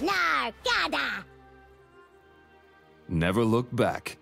Nargada! Never look back.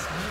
Slain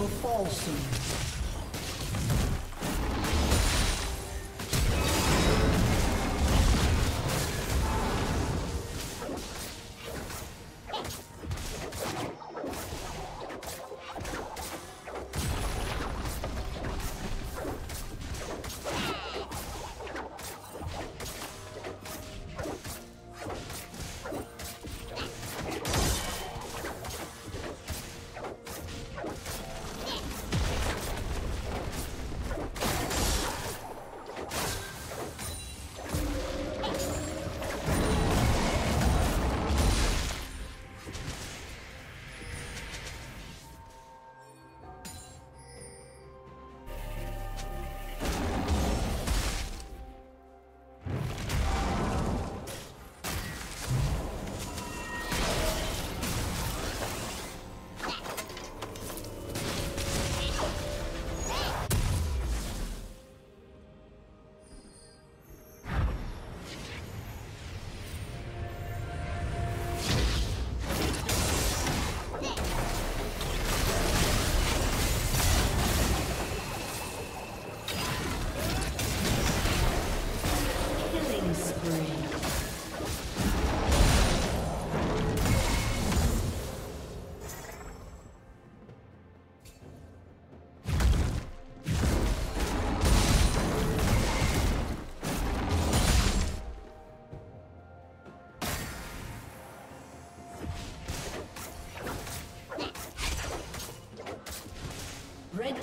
Verbo falso.